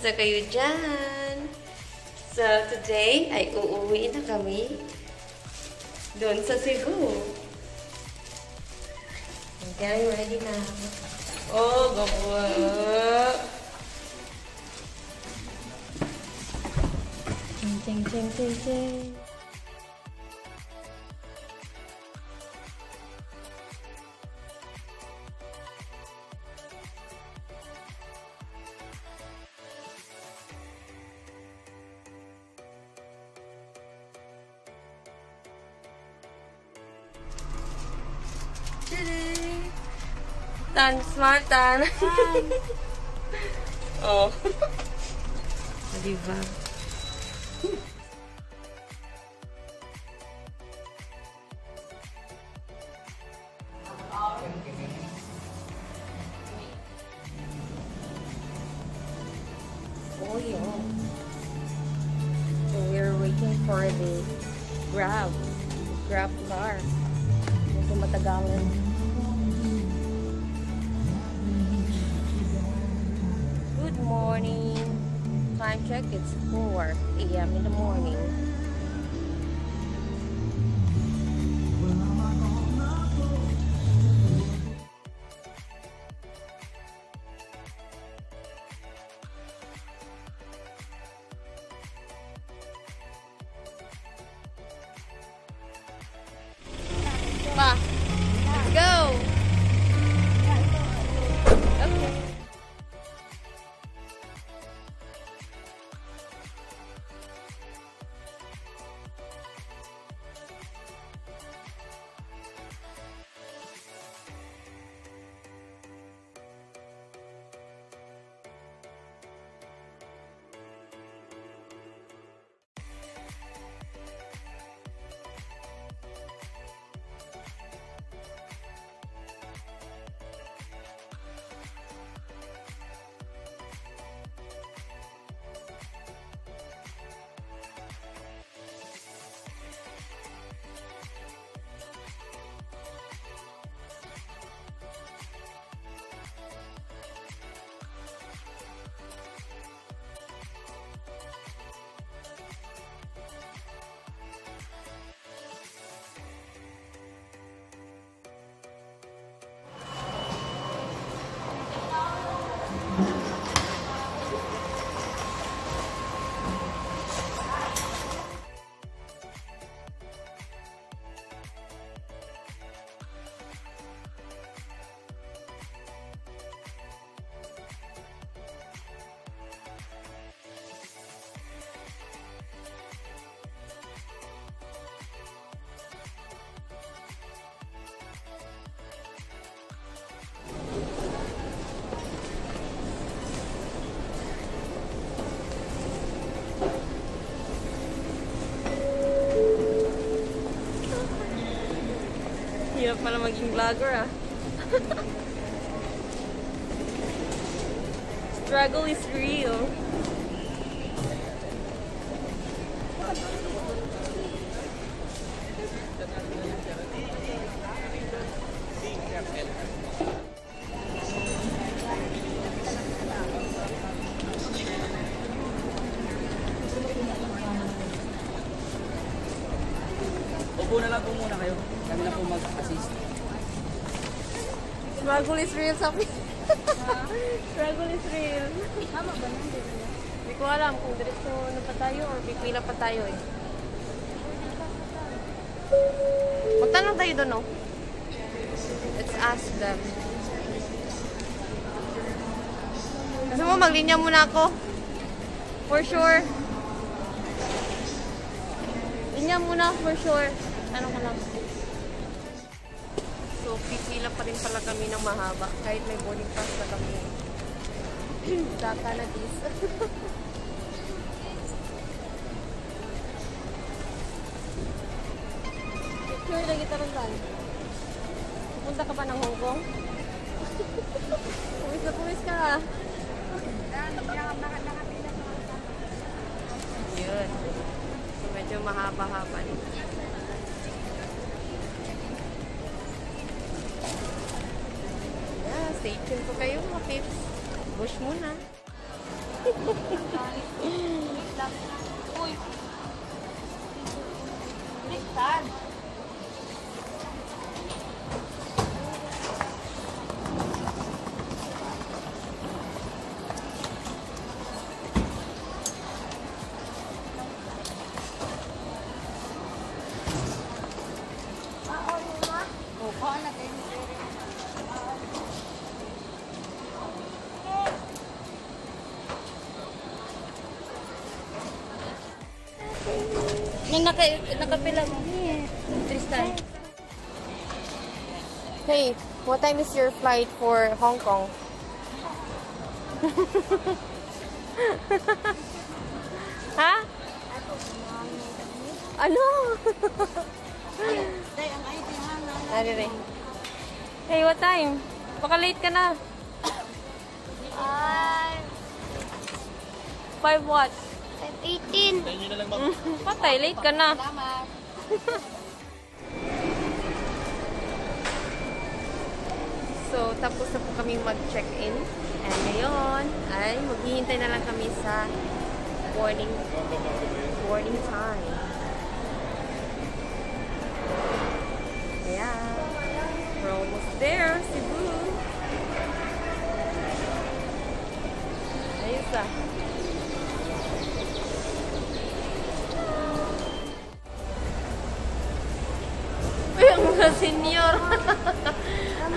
Kamusta kayo dyan? So, today ay uuwi na kami doon sa Cebu. I'm getting ready na. Oh, gabo. Ching, ching, ching, ching, ching. Tan, smart tan. oh. Diba? Oh, yeah. So we're waiting for the grab. Grab car. Medyo matagalan. Check, it's 4 a.m. in the morning. Hirap pala maging vlogger ah. Struggle is real. Struggle is real sa akin. Struggle is real. Tama ba nang dito? Hindi ko alam kung diretso ano pa tayo or pipila pa tayo eh. Magtanong tayo doon, no? Let's ask them. Gusto mo, maglinya muna ako. For sure. Linya muna, for sure. Tanong ko lang. So, pipila pa rin pala kami ng mahaba. Kahit may boarding pass na kami. Sa Canadies. Picture lagi tarong saan? Pupunta ka pa ng Hong Kong? puwis na puwis ka ah. Yun. So, medyo mahaba-haba nito. Tuned po kayo mga. Bush muna. Nang naka, nakapila mo. Tristan. Hey, what time is your flight for Hong Kong? ha? Ano? Day, ang ID ha. Ari rin. Hey, what time? Baka late ka na. Ay, Five what? 18. Patay, late ka na. Salamat. So, tapos na po kami mag-check-in. And ngayon, ay maghihintay na lang kami sa boarding, boarding time. Ayan. We're almost there, Cebu. Ayos ah. Senior. Ang.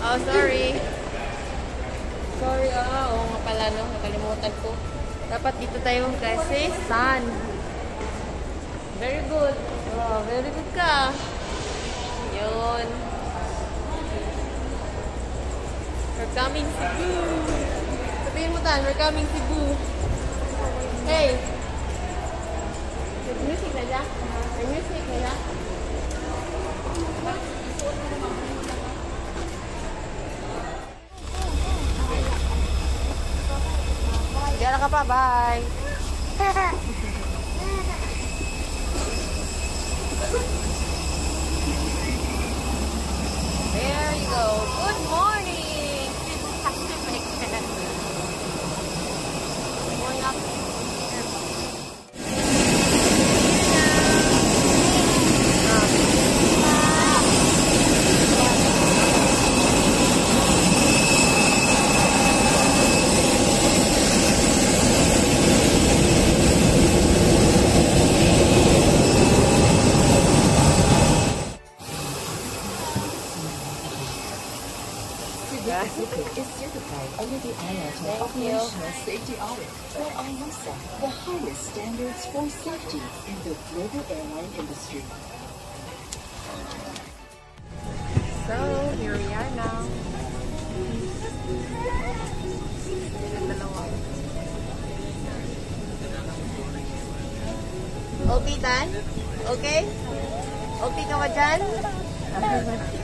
Oh, sorry. Sorry, ah. Oo nga pala, no. Nakalimutan ko. Dapat dito tayo kasi sun. Very good. Oh, very good ka. Yun. We're coming Cebu. Sabihin mo tan, we're coming Cebu. Hey. May music na dyan? Ka pa, bye. There you go. Good morning. Is certified under the IATA Operational Safety Audit, or the highest standards for safety in the global airline industry. So, here we are now. Okay, Dan? Okay? Okay ka?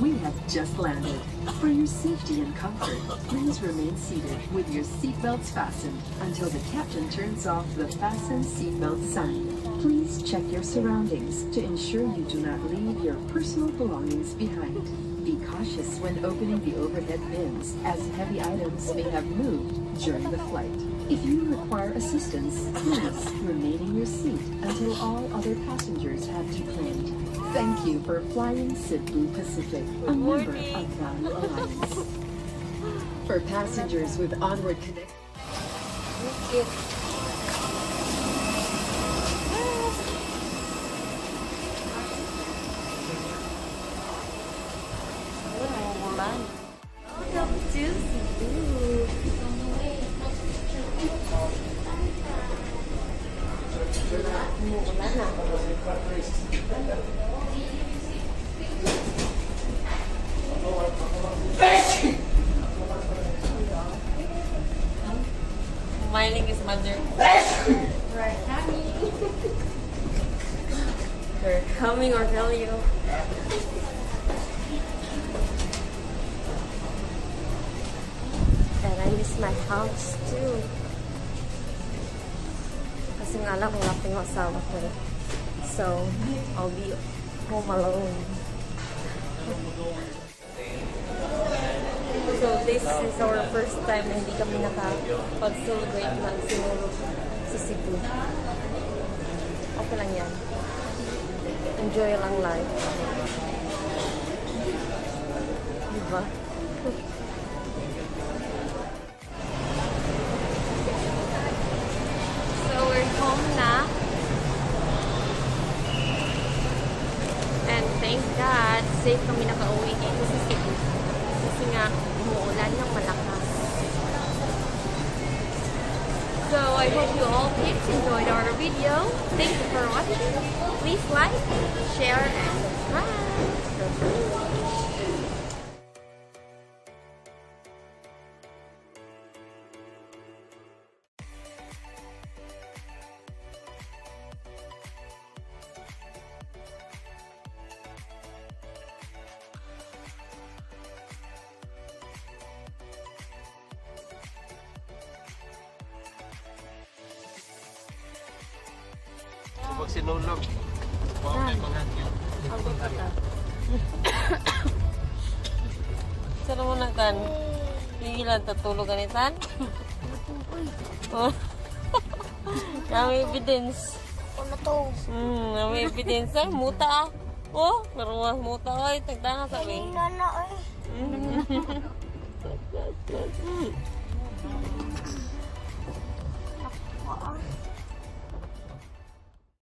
We have just landed. For your safety and comfort, please remain seated with your seatbelts fastened until the captain turns off the fasten seatbelt sign. Please check your surroundings to ensure you do not leave your personal belongings behind. Be cautious when opening the overhead bins as heavy items may have moved during the flight. If you require assistance, please remain in your seat until all other passengers have declared. Thank you for flying Cebu Pacific, a member of Value Alliance. For passengers with onward connect. Smiling is mother. We're coming. We're coming, Aurelio. And I miss my house too. Kasi nga lang wala pa yung asawa ko. So, I'll be home alone. So, this is our first time hindi kami nakapag-celebrate ng sinulog sa Cebu. Okay lang yan. Enjoy lang life. Diba? Safe kami nakauwi dito sa Cebu. Kasi nga, umuulan ng malakas. So, I hope you all kids enjoyed our video. Thank you for watching. Please like, share, and subscribe. Pag sinulog, baka may mga Saan mo na kan? Hihilan tatulog ganitan? Oh. Kami evidence. Ano to? Hmm, kami evidence ay muta ah. Oh, naruwas muta ay tagdanga sabi. Nana ay.